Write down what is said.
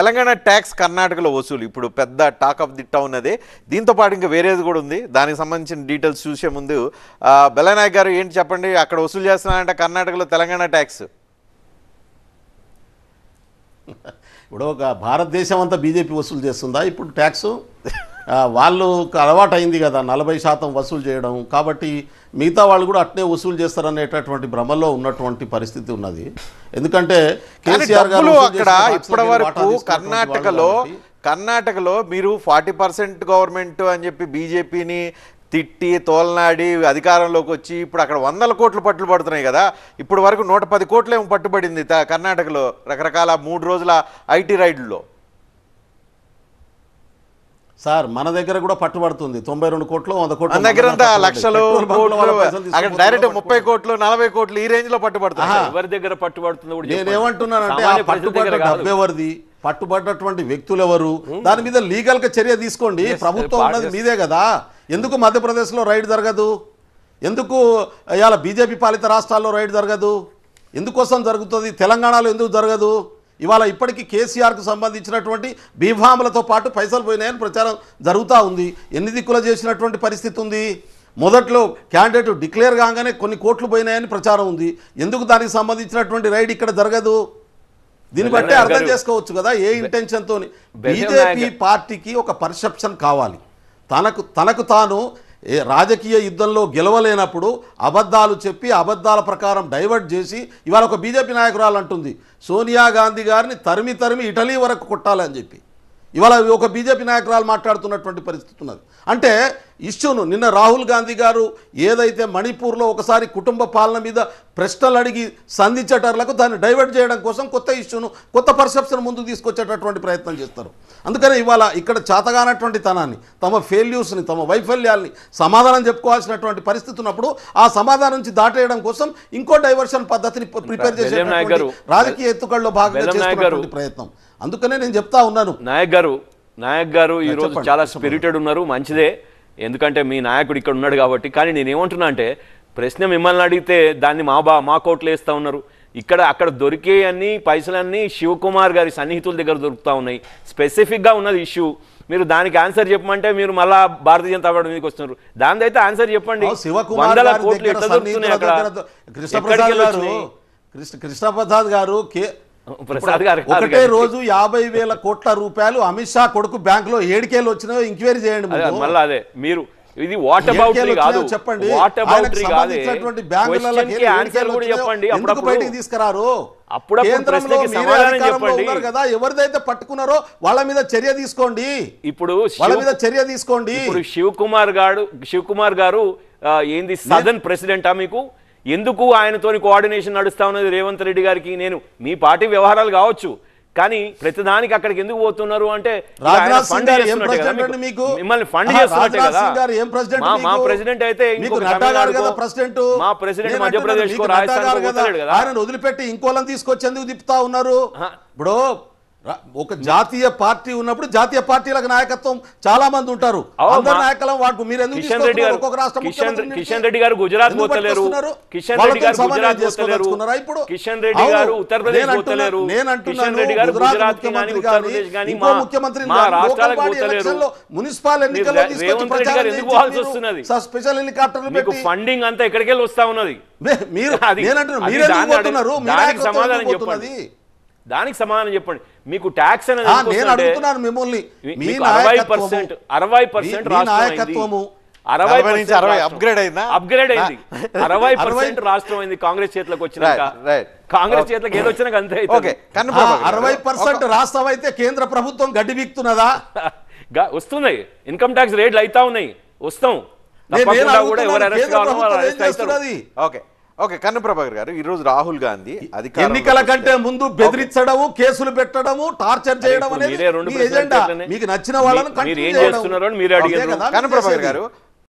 Telangana tax కర్ణాటకలో వసూలు. ఇప్పుడు పెద్ద టాక్ ఆఫ్ ది టౌన్ అదే. దీంతో పాటు ఇంకా వేరేది కూడా ఉంది. దానికి సంబంధించిన డీటెయిల్స్ చూసే ముందు ఆ, బెల్లనాయక్ గారు ఏంటి చెప్పండి? అక్కడ వసూలు చేస్తున్నారంటే కర్ణాటకలో తెలంగాణ ట్యాక్స్. ఇప్పుడు ఒక భారతదేశం అంతా బీజేపీ వసూలు చేస్తుందా ఇప్పుడు ట్యాక్స్? వాళ్ళు అలవాటు అయింది కదా నలభై శాతం వసూలు చేయడం. కాబట్టి మిగతా వాళ్ళు కూడా అట్నే వసూలు చేస్తారనేటటువంటి భ్రమలో ఉన్నటువంటి పరిస్థితి ఉన్నది. ఎందుకంటే కేసీఆర్ గారు అక్కడ ఇప్పటి వరకు కర్ణాటకలో కర్ణాటకలో మీరు ఫార్టీ పర్సెంట్ గవర్నమెంట్ అని చెప్పి బీజేపీని తిట్టి తోలనాడి అధికారంలోకి వచ్చి ఇప్పుడు అక్కడ వందల కోట్లు పట్టులు పడుతున్నాయి కదా. ఇప్పుడు వరకు నూట పది కోట్లు ఏమో పట్టుబడింది కర్ణాటకలో రకరకాల మూడు రోజుల ఐటీ రైడ్లో. సార్ మన దగ్గర కూడా పట్టుబడుతుంది తొంభై రెండు కోట్లు వంద కోట్లు మన దగ్గర. లక్షలు అక్కడ డైరెక్ట్ ముప్పై. కోట్లు నలభై కోట్లు ఈ రేంజ్లో పట్టుబడుతుంది. ఎవరి దగ్గర పట్టుబడుతుందో కూడా చెప్పండి. నేనేమంటున్నానంటే ఆ పట్టుబడ్డ. డబ్బు ఎవరిది పట్టుబడ్డటువంటి వ్యక్తులు ఎవరు దాని మీద లీగల్గా చర్య తీసుకోండి ప్రభుత్వం ఉన్నది. మీదే కదా ఎందుకు మధ్యప్రదేశ్లో రైడ్ జరగదు ఎందుకు ఇవాళ బీజేపీ పాలిత రాష్ట్రాల్లో రైడ్ జరగదు ఎందుకోసం జరుగుతుంది తెలంగాణలో ఎందుకు జరగదు ఇవాళ ఇప్పటికీ కేసీఆర్కు సంబంధించినటువంటి బీభాములతో పాటు పైసలు పోయినాయని ప్రచారం జరుగుతూ ఉంది. ఎన్ని దిక్కుల చేసినటువంటి పరిస్థితి ఉంది? మొదట్లో క్యాండిడేట్ డిక్లేర్ కాగానే కొన్ని కోట్లు పోయినాయని ప్రచారం ఉంది. ఎందుకు దానికి సంబంధించినటువంటి రైడ్ ఇక్కడ జరగదు? దీన్ని బట్టి అర్థం చేసుకోవచ్చు కదా ఏ ఇంటెన్షన్ తోని? బెల్లనాయక్ బీజేపీ పార్టీకి ఒక పర్సెప్షన్ కావాలి. తనకు తనకు తాను రాజకీయ యుద్ధంలో గెలవలేనప్పుడు అబద్ధాలు చెప్పి అబద్ధాల ప్రకారం డైవర్ట్ చేసి ఇవాళ ఒక బీజేపీ నాయకురాలు అంటుంది సోనియా గాంధీ గారిని తరిమి తరిమి ఇటలీ వరకు కొట్టాలని చెప్పి. ఇవాళ ఒక బీజేపీ నాయకురాలు మాట్లాడుతున్నటువంటి పరిస్థితి ఉన్నది. అంటే ఇష్యూను నిన్న రాహుల్ గాంధీ గారు ఏదైతే మణిపూర్లో ఒకసారి కుటుంబ పాలన మీద ప్రశ్నలు అడిగి సంధించేటర్లకు దాన్ని డైవర్ట్ చేయడం కోసం కొత్త ఇష్యూను కొత్త పర్సెప్షన్ ముందుకు తీసుకొచ్చేటటువంటి ప్రయత్నం చేస్తారు. అందుకని ఇవాళ ఇక్కడ చేతగానటువంటి తనాన్ని తమ ఫెయిల్యూర్స్ని తమ వైఫల్యాల్ని సమాధానం చెప్పుకోవాల్సినటువంటి పరిస్థితి ఉన్నప్పుడు ఆ సమాధానం నుంచి దాటేయడం కోసం ఇంకో డైవర్షన్ పద్ధతిని ప్రిపేర్ గారు, రాజకీయ ఎత్తుకల్లో భాగంగా చేస్తున్నటువంటి ప్రయత్నం. అందుకనే నేను చెప్తా ఉన్నాను. నాయక్ గారు నాయక్ గారు ఈ రోజు చెప్పండి, చాలా. స్పిరిటెడ్ ఉన్నారు మంచిదే. ఎందుకంటే మీ నాయకుడు ఇక్కడ ఉన్నాడు కాబట్టి. కానీ నేను ఏమంటున్నా అంటే ప్రశ్న మిమ్మల్ని అడిగితే దాన్ని మా బా మా కోట్లు వేస్తా ఉన్నారు. ఇక్కడ అక్కడ దొరికే అన్ని పైసలన్నీ శివకుమార్ గారి సన్నిహితుల దగ్గర దొరుకుతా ఉన్నాయి. స్పెసిఫిక్గా ఉన్నది ఇష్యూ. మీరు దానికి ఆన్సర్ చెప్పమంటే మీరు మళ్ళా భారతీయ జనతా పార్టీ మీదకి వస్తున్నారు. దాని అయితే ఆన్సర్ చెప్పండి. వందల కోట్లు ఎట్లా దొరుకుతున్నాయి అక్కడ? కృష్ణప్రసాద్ గారు ప్రసాద్ గారు ఒకటే. రోజు యాభై వేల కోట్ల రూపాయలు అమిత్ షా కొడుకు బ్యాంక్లో ఏడుకేళ్ళు వచ్చినాయో ఎంక్వైరీ చేయండి. మళ్ళా అదే మీరు ఇది వాట్ అబౌట్ కాదు చెప్పండి వాట్ అబౌట్ చెప్పండి బయటికి తీసుకురారు కేంద్రంలో ప్రశ్నకి సమాధానం చెప్పండి. కదా ఎవరిదైతే పట్టుకున్నారో వాళ్ళ మీద చర్య తీసుకోండి ఇప్పుడు వాళ్ళ మీద చర్య తీసుకోండి ఇప్పుడు శివ్ కుమార్ గారు శివ్ కుమార్ గారు ఏంది సదన్ ప్రెసిడెంటా మీకు ఎందుకు ఆయనతోని కోఆర్డినేషన్ నడుస్తా ఉన్నది రేవంత్ రెడ్డి గారికి? నేను మీ పార్టీ వ్యవహారాలు కావచ్చు కానీ ప్రతిదానికి అక్కడికి ఎందుకు పోతున్నారు అంటే మిమ్మల్ని ఫండ్ చేస్తున్నట్టే కదా? మా? ప్రెసిడెంట్ అయితే ప్రెసిడెంట్ మా ప్రెసిడెంట్ మధ్యప్రదేశ్ రాజస్థాన్ వదిలిపెట్టి ఇంకోళ్ళని తీసుకొచ్చేందుకు తిప్పుతా ఉన్నారు. ఇప్పుడు ఒక జాతీయ పార్టీ ఉన్నప్పుడు జాతీయ పార్టీలకు నాయకత్వం చాలా మంది ఉంటారు. అందరు నాయకులం మీరు ఎందుకు కిషన్ రెడ్డి గారు తీసుకొస్తున్నారు? ఒక్కొక్క రాష్ట్ర కిషన్ ముఖ్యమంత్రిని కిషన్ రెడ్డి గారు గుజరాత్ పోతలేరు? కిషన్ రెడ్డి గారు గుజరాత్ పోతలేరు. ఇప్పుడు కిషన్ రెడ్డి. గారు ఉత్తరప్రదేశ్ పోతలేరు. నేను అంటున్నాను, కిషన్ రెడ్డి గారు గుజరాత్ ముఖ్యమంత్రి కానీ ఇంకో మా ముఖ్యమంత్రి రాష్ట్రాలకు ఎలక్షన్లో, మున్సిపల్ ఎన్నికల్లో తీసుకొచ్చి ప్రచారం స్పెషల్ హెలికాప్టర్లు మీకు ఫండింగ్ అంతా ఎక్కడికెళ్ళి వస్తా ఉన్నది? మీరు అది- నేనంటున్నా అది మీరు ఎందుకు పోతున్నారు? మీ నాయకత్వం ఎందుకు పోతున్నది? దానికి సమాధానం చెప్పండి. మీకు ట్యాక్స్ అనేది నేను అడుగుతున్నాను మిమ్మల్ని. మీ- అరవై పర్సెంట్ అరవై పర్సెంట్ నాయకత్వము. అరవై నలభై నుంచి అరవై upgrade అయిందా? అప్గ్రేడ్ అయింది. అరవై పర్సెంట్ రాష్ట్రం అయింది కాంగ్రెస్ చేతిలోకి వచ్చినాక. Right. కాంగ్రెస్. చేతిలోకి ఏదో వచ్చినాక అంతే ఓకే అరవై పర్సెంట్ రాష్ట్రం అయితే కేంద్ర ప్రభుత్వం గడ్డి బీక్తున్నదా గా- వస్తున్నాయి. ఇన్కమ్ ట్యాక్స్ రేట్లు అవుతా ఉన్నాయి. వస్తాం. తప్పకుండా కూడా ఎవరు అరెస్ట్ కావాలో అరెస్ట్ అవుతారు. ఓకే ఓకే కన్ను ప్రభాకర్ గారు ఈ రోజు రాహుల్ గాంధీ అధికారంలోకి ఎన్నికల కంటే ముందు బెదిరించడము కేసులు పెట్టడము టార్చర్ చేయడం అనేది ఎజెండా. మీకు నచ్చిన వాళ్ళని చేయడం. మీరే అడిగారు. కన్ను ప్రభాకర్. గారు